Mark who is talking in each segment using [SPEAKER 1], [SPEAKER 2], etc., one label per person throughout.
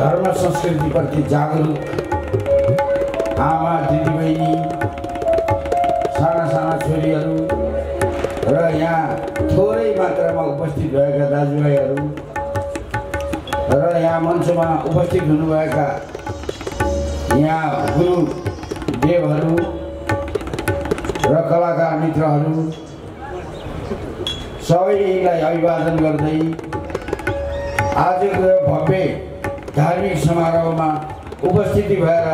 [SPEAKER 1] धर्म संस्कृतिप्रति जागरुक आमा दिदीबहिनी साना साना छोरीहरू र यहाँ थोरै मात्रामा उपस्थित भएका दाजुभाइहरू र यहाँ मञ्चमा उपस्थित हुनुभएका यहाँ गुरु देवहरू र कलाकार मित्रहरू सबैलाई अभिवादन गर्दै आजको भव्य धार्मिक समारोहमा उपस्थिति भएर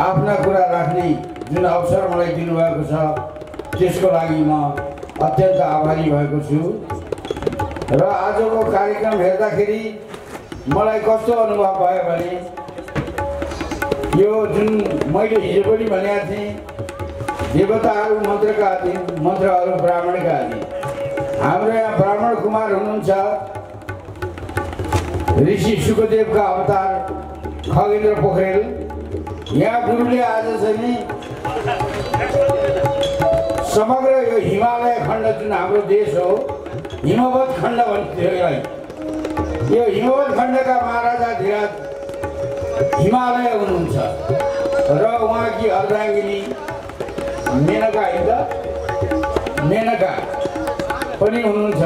[SPEAKER 1] आफ्ना कुरा राख्ने जुन अवसर मलाई दिनुभएको छ त्यसको लागि म अत्यन्त आभारी भएको छु। र आजको कार्यक्रम हेर्दाखेरि मलाई कस्तो अनुभव भयो भने यो जुन मैले हिजो पनि भनेको थिएँ देवताहरू मन्त्रका अधीन मन्त्रहरू ब्राह्मणका अधीन। हाम्रो यहाँ ब्राह्मण कुमार हुनुहुन्छ। ऋषि सुखदेवका अवतार खगेन्द्र पोखरेल। यहाँ गुरुले आज चाहिँ समग्र यो हिमालय खण्ड जुन हाम्रो देश हो हिमवत खण्ड भन्थ्यो यसलाई यो। हिमवत खण्डका महाराजा धिराज हिमालय हुनुहुन्छ। र उहाँकी अर्धाङ्गिनी मेनका होइन त? मेनका पनि हुनुहुन्छ।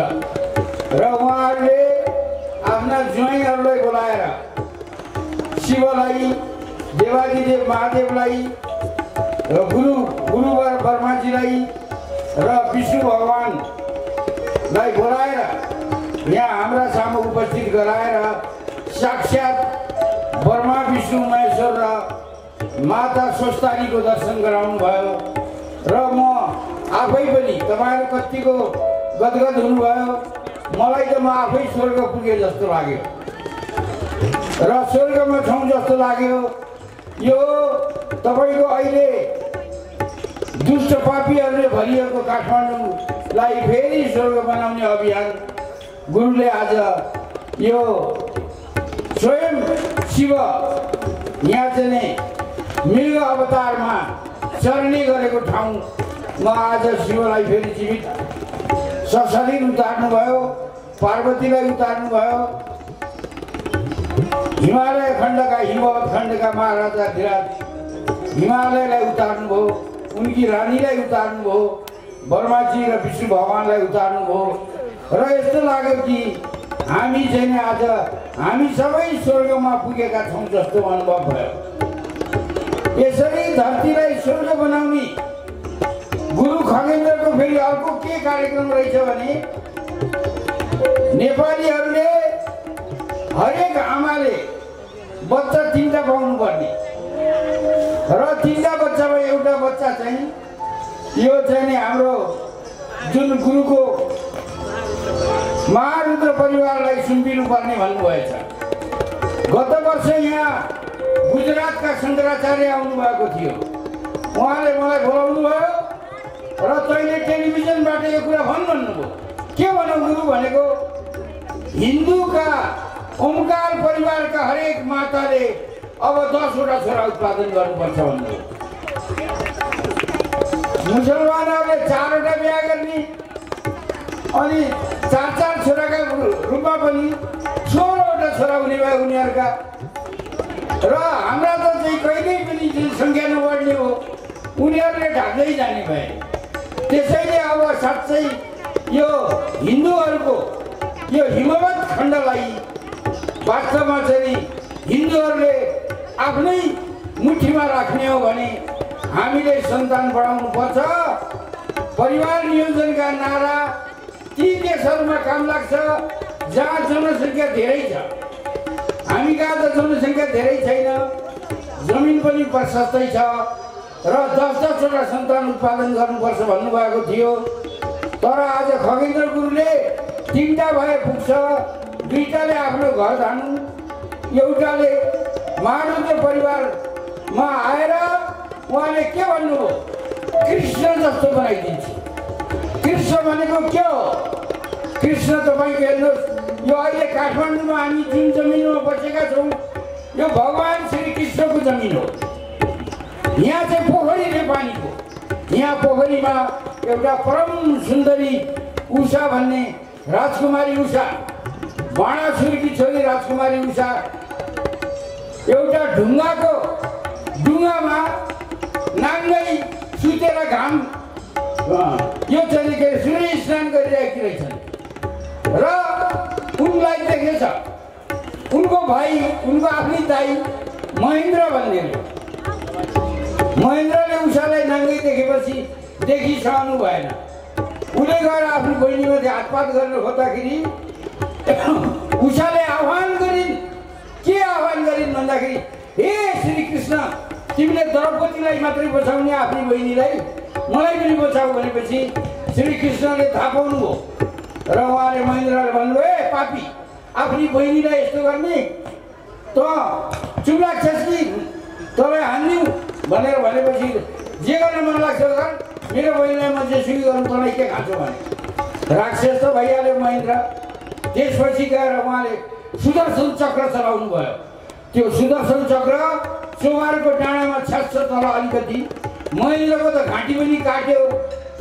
[SPEAKER 1] र उहाँहरूले आफ्ना ज्वाइँहरूलाई बोलाएर शिवलाई देवादिदेव महादेवलाई र गुरु गुरुवर वर्माजीलाई र विष्णु भगवान्लाई बोलाएर यहाँ हाम्रा सामु उपस्थित गराएर साक्षात् वर्मा विष्णु महेश्वर र माता स्वस्तानीको दर्शन गराउनु भयो र म आफै पनि तपाईँहरू कतिको गदगद हुनुभयो मलाई त म आफै स्वर्ग पुगेँ जस्तो लाग्यो। र स्वर्गमा छौँ जस्तो लाग्यो। यो तपाईँको अहिले दुष्ट पापीहरूले भरिएको काठमाडौँलाई फेरि स्वर्ग बनाउने अभियान। गुरुले आज यो स्वयं शिव यहाँ चाहिँ मृग अवतारमा चर्ने गरेको ठाउँमा आज शिवलाई फेरि जीवित सशरीर उतार्नुभयो। पार्वतीलाई उतार्नुभयो हिमालय खण्डका हिमवत खण्डका महाराजा धिराज हिमालयलाई उतार्नुभयो उनकी रानीलाई उतार्नुभयो वर्माजी र विष्णु भगवान्लाई उतार्नुभयो र यस्तो लाग्यो कि हामी चाहिँ आज हामी सबै स्वर्गमा पुगेका छौँ जस्तो अनुभव भयो। यसरी धरतीलाई स्वर्ग बनाउने गुरु खगेन्द्रको फेरि अर्को के कार्यक्रम रहेछ भने नेपालीहरूले हरेक आमाले बच्चा तिनवटा पाउनुपर्ने र तिनवटा बच्चामा एउटा बच्चा चाहिँ यो चाहिँ हाम्रो जुन गुरुको महारुद्र परिवारलाई सुम्पिनुपर्ने भन्नुभएछ। गत वर्ष यहाँ गुजरातका शङ्कराचार्य आउनुभएको थियो। उहाँले मलाई बोलाउनु भयो र तैँले टेलिभिजनबाट यो कुरा भन् भन्नुभयो। के भनौँ गुरु भनेको? हिन्दूका ओमकार परिवारका हरेक माताले अब दसवटा छोरा उत्पादन गर्नुपर्छ भन्नुभयो मुसलमानहरूले चारवटा बिहा गर्ने अनि चार चार छोराका रूपमा पनि सोह्रवटा छोरा हुने भयो उनीहरूका। र हाम्रा त चाहिँ कहिल्यै पनि सङ्ख्या नबढ्ने हो उनीहरूले ढाक्दै जाने भए। त्यसैले अब साँच्चै यो हिन्दूहरूको यो हिमवत खण्डलाई वास्तवमा चाहिँ हिन्दूहरूले आफ्नै मुठीमा राख्ने हो भने हामीले सन्तान बढाउनु पर्छ परिवार नियोजनका नारा ती देशहरूमा काम लाग्छ जहाँ जनसङ्ख्या धेरै छ। हामी कहाँ त जनसङ्ख्या धेरै छैन जमिन पनि प्रशस्तै छ र दस दसवटा सन्तान उत्पादन गर्नुपर्छ भन्नुभएको थियो। तर आज खगेन्द्र गुरुले तिनवटा भए पुग्छ। दुईवटाले आफ्नो घर धानु। एउटाले महारुद्र परिवारमा आएर उहाँले के भन्नुभयो? कृष्ण जस्तो बनाइदिन्छु। कृष्ण भनेको के हो? कृष्ण तपाईँको हेर्नुहोस् यो अहिले काठमाडौँमा हामी जुन जमिनमा बसेका छौँ यो भगवान् श्री कृष्णको जमिन हो। यहाँ चाहिँ पोखरी नेपालीको यहाँ पोखरीमा एउटा परम सुन्दरी उषा भन्ने राजकुमारी उषा बाणासुरकी छोरी राजकुमारी उषा एउटा ढुङ्गाको डुङ्गामा नाङ्गै सुतेर घाम। यो चाहिँ के अरे सूर्य स्नान गरिरहेकी रहेछन्। र उनलाई देखेछ उनको भाइ उनको आफ्नै दाई महेन्द्र भन्नेले महेन्द्रले उषालाई नाङ्गै देखेपछि देखि सहनु भएन। उसले गएर आफ्नो बहिनीमाथि हातपात गर्न खोज्दाखेरि उषाले आह्वान गरिन् के आह्वान गरिन् भन्दाखेरि हे श्रीकृष्ण तिमीले द्रौपदीलाई मात्रै बचाउने आफ्नै बहिनीलाई मलाई पनि बचाऊ भनेपछि श्रीकृष्णले थाहा पाउनुभयो र उहाँले महेन्द्रले भन्नुभयो ए पापी आफ्नै बहिनीलाई यस्तो गर्ने त चुप लाग्छस् कि तँलाई हानिदिउँ भनेर भनेपछि जे गर्न मन लाग्छ मेरो बहिनीलाई म जेसुकै गरौँ तँलाई के खाँचो भने? राक्षस त भइहाल्यो महेन्द्र त्यसपछि गएर उहाँले सुदर्शन चक्र चलाउनु भयो त्यो सुदर्शन चक्र चौहारको डाँडामा छ्यास तल अलिकति। महेन्द्रको त घाँटी पनि काट्यो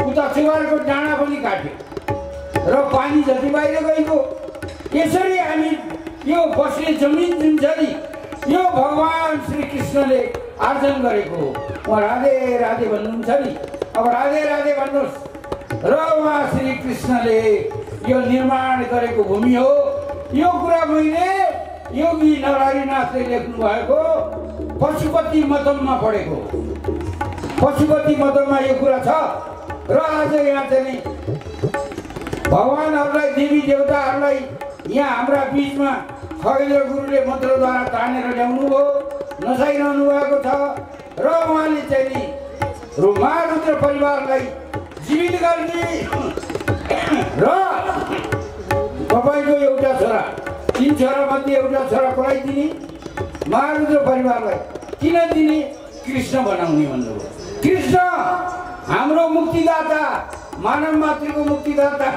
[SPEAKER 1] उता चौहारको डाँडा पनि काट्यो। र पानी जति बाहिर गएको यसरी हामी यो बस्ने जमिन जुन छ नि यो भगवान् श्रीकृष्णले आर्जन गरेको हो। उहाँ राधे राधे भन्नुहुन्छ नि। अब राधे राधे भन्नुहोस्। र उहाँ श्रीकृष्णले यो निर्माण गरेको भूमि हो। यो कुरा मैले योगी नरहरिनाथले लेख्नु भएको पशुपति मतममा पढेको। पशुपति मतममा यो कुरा छ। र आज यहाँ चाहिँ भगवान्हरूलाई देवी देवताहरूलाई यहाँ हाम्रा बिचमा खगेन्द्र गुरुले मन्त्रद्वारा तानेर ल्याउनु हो। नसाइरहनु भएको छ। र उहाँले चाहिँ रु- महारुद्र परिवारलाई जीवित गर्ने। र तपाईँको एउटा छोरा तिन छोरामध्ये एउटा छोरा कसलाई दिने महारुद्र परिवारलाई किन दिने? कृष्ण बनाउने भन्नुभयो। कृष्ण हाम्रो मुक्तिदाता मानव मातृको मुक्तिदाता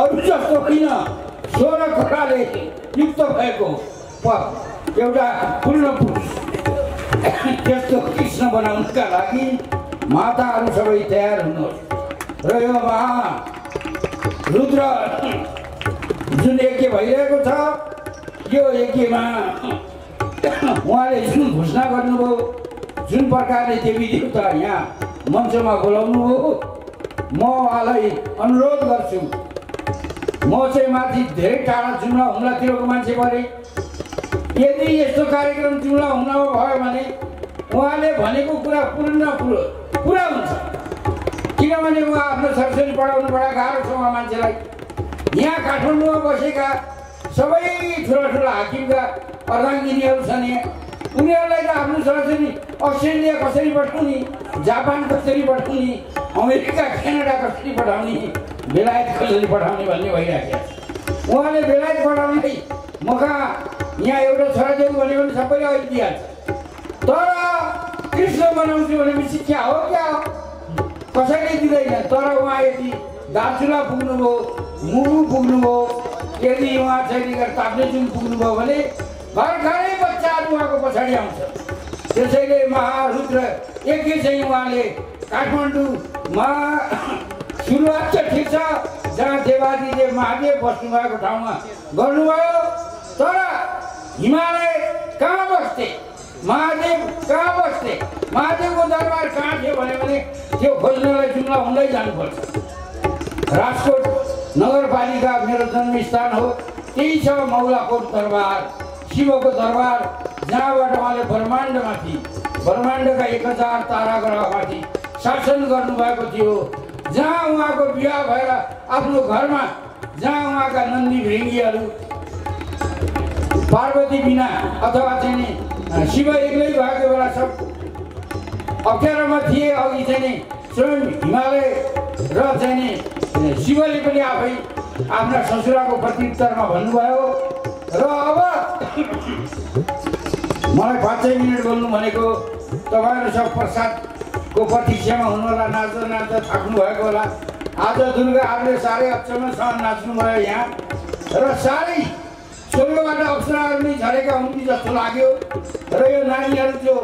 [SPEAKER 1] अरू जस्तो किन? सोह्र कुराले युक्त भएको एउटा पूर्ण पुरुष। त्यस्तो कृष्ण बनाउनका लागि माताहरू सबै तयार हुनुहोस् र यो महा रुद्र जुन यज्ञ भइरहेको छ यो यज्ञमा उहाँले जुन घोषणा गर्नुभयो जुन प्रकारले देवी देवता यहाँ मञ्चमा बोलाउनु हो म उहाँलाई अनुरोध गर्छु म चाहिँ माथि धेरै टाढा जुम्ला हुम्लातिरको मान्छे भरे यदि यस्तो कार्यक्रम जुम्ला हुम्लामा भयो भने उहाँले भनेको कुरा पूर्ण पुरो पुरा हुन्छ। किनभने उहाँ आफ्नो सरस्वती पढाउनु बडा गाह्रो छ उहाँ मान्छेलाई। यहाँ काठमाडौँमा बसेका सबै ठुला ठुला हाकिमका अर्धाङ्गिनीहरू छन् यहाँ। उनीहरूलाई त आफ्नो सरस्वती अस्ट्रेलिया कसरी पठाउने जापान कसरी पठाउने अमेरिका क्यानाडा कसरी पठाउने बेलायत कसरी पठाउने भन्ने भइरहेको छ। उहाँले बेलायत पठाउने कहाँ यहाँ एउटा छोरा देऊ भन्यो भने सबैले अहिले दिइहाल्छ तर कृष्ण बनाउँछु भनेपछि क्या हो क्या? हो कसैले दिँदैन तर उहाँ यदि दार्चुला पुग्नुभयो मुगु पुग्नुभयो यदि उहाँ चाहिँ ताप्लेजुङ पुग्नुभयो भने भर्खरै बच्चाहरू उहाँको पछाडि आउँछ त्यसैले महारुद्र यज्ञ चाहिँ उहाँले काठमाडौँमा सुरुवात चाहिँ ठिक छ जहाँ देवादिदेव महादेव बस्नुभएको ठाउँमा गर्नुभयो तर हिमालय कहाँ बस्थे? महादेव कहाँ बस्थे? महादेवको दरबार कहाँ थियो भन्यो भने त्यो खोज्नलाई जुम्ला हुँदै जानुपर्छ। राजकोट नगरपालिका मेरो जन्मस्थान हो। त्यही छ मौलाकोट दरबार। शिवको दरबार जहाँबाट उहाँले ब्रह्माण्डमाथि ब्रह्माण्डका एक हजार तारा ग्रहमाथि शासन गर्नुभएको थियो। जहाँ उहाँको बिहा भएर आफ्नो घरमा जहाँ उहाँका नन्दी भृङ्गीहरू पार्वती बिना अथवा चाहिँ नि शिव एक्लै भएको बेला सब अप्ठ्यारोमा थिए अघि चाहिँ नि स्वयं हिमालय र चाहिँ नि शिवले पनि आफै आफ्ना ससुराको प्रत्युत्तरमा भन्नुभयो। र अब मलाई पाँचै मिनट बोल्नु भनेको तपाईँहरू सब प्रसादको प्रतीक्षामा हुनुहोला नाच्दा नाच्दा थाक्नु भएको होला। आज दुर्गाहरूले साह्रै अचम्मसँग नाच्नुभयो यहाँ। र साह्रै स्वर्गबाट अप्सराहरू नै झरेका हुन् जस्तो लाग्यो। र यो नानीहरू जो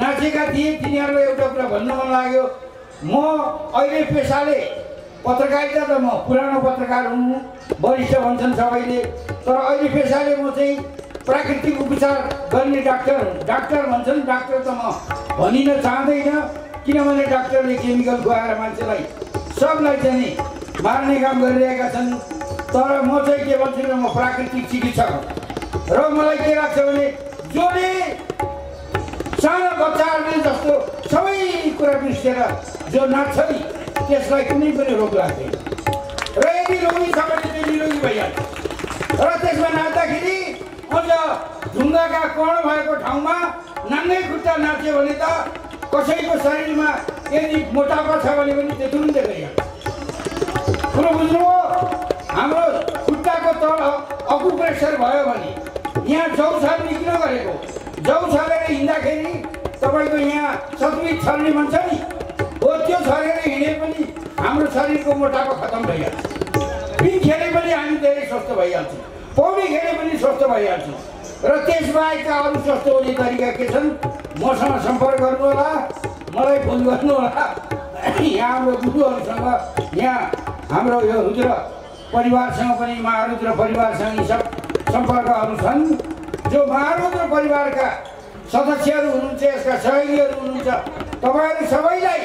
[SPEAKER 1] नाचेका थिए तिनीहरूलाई एउटा कुरा भन्न मन लाग्यो म अहिले पेसाले पत्रकारिता त म पुरानो पत्रकार हुनु वरिष्ठ भन्छन् सबैले तर अहिले पेसाले म चाहिँ प्राकृतिक उपचार गर्ने डाक्टर डाक्टर भन्छन्। डाक्टर त म भनिन चाहँदैन किनभने डाक्टरले केमिकल खुवाएर मान्छेलाई सबलाई चाहिँ मार्ने काम गरिरहेका छन्। तर म चाहिँ के भन्छु भने म प्राकृतिक चिकित्सक हो। र मलाई के लाग्छ भने जसले सानो बच्चाहरूले जस्तो सबै कुरा बिर्सेर जो नाच्छ नि त्यसलाई कुनै पनि रोग लाग्दैन। र यदि रोगी छ भने त्यो निरोगी भइहाल्छ र त्यसमा नाच्दाखेरि अझ ढुङ्गाका कण भएको ठाउँमा नाङ्गै खुट्टा नाच्यो भने त कसैको शरीरमा यदि मोटापा छ भने पनि त्यो तुरुन्तै गइहाल्छ कुरो बुझ्नुभयो? हाम्रो खुट्टाको तल अकुप्रेसर भयो भने यहाँ जौ छर्ने किन गरेको? जौ छरेर हिँड्दाखेरि तपाईँको यहाँ सत्वित छर्ने भन्छ नि। हो त्यो छरेर हिँडे पनि हाम्रो शरीरको मोटापा खतम भइहाल्छ। पिङ खेले पनि हामी धेरै स्वस्थ भइहाल्छौँ। पौडी खेले पनि स्वस्थ भइहाल्छौँ। र त्यसबाहेकका अरू स्वस्थ हुने तरिका के छन्? मसँग सम्पर्क गर्नुहोला मलाई फोन गर्नुहोला यहाँ हाम्रो गुरुहरूसँग यहाँ हाम्रो यो रुद्र परिवारसँग पनि महारुद्र परिवारसँग यी सब सम्पर्कहरू छन् जो महारुद्र परिवारका सदस्यहरू हुनुहुन्छ यसका सहयोगीहरू हुनुहुन्छ तपाईँहरू सबैलाई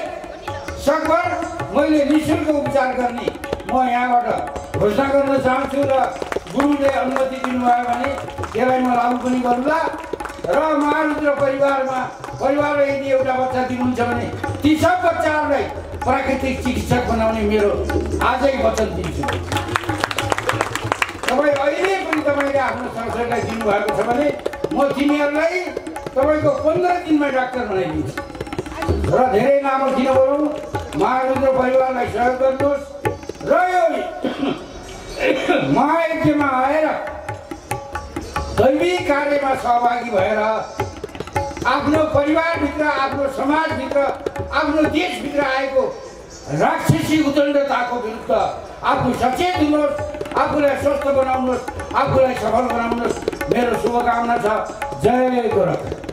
[SPEAKER 1] सकभर मैले नि शुल्क उपचार गर्ने म यहाँबाट घोषणा गर्न चाहन्छु र गुरुले अनुमति दिनुभयो भने त्यसलाई म लागु पनि गरौँला। र महारुद्र परिवारमा परिवारलाई यदि एउटा बच्चा दिनुहुन्छ भने ती सब बच्चाहरूलाई प्राकृतिक चिकित्सक बनाउने मेरो आजै वचन दिन्छु तपाईँ अहिले पनि तपाईँले आफ्नो संसारलाई दिनुभएको छ भने म तिमीहरूलाई तपाईँको पन्ध्र दिनमा डाक्टर बनाइदिन्छु र धेरै लामो बोलौँ महारुद्र परिवारलाई सहयोग गर्नुहोस् र यो महायज्ञमा आएर दैवी कार्यमा सहभागी भएर आफ्नो परिवारभित्र आफ्नो समाजभित्र आफ्नो देशभित्र आएको राक्षसी उदण्डताको विरुद्ध आफू सचेत हुनुहोस् आफूलाई स्वस्थ बनाउनुहोस् आफूलाई सफल बनाउनुहोस्। मेरो शुभकामना छ। जय गोरख